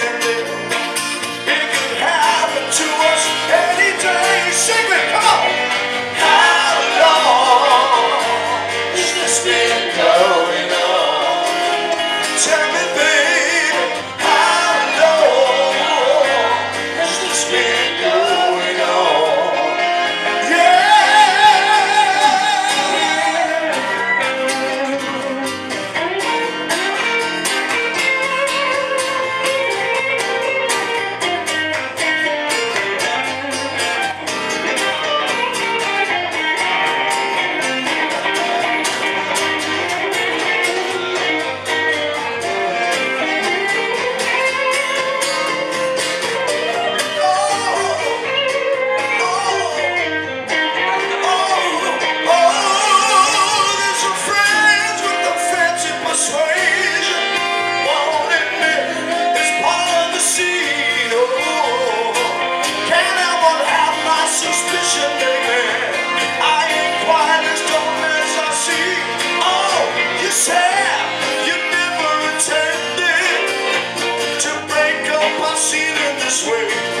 it can happen to us any day. Come on. How long this been going? this.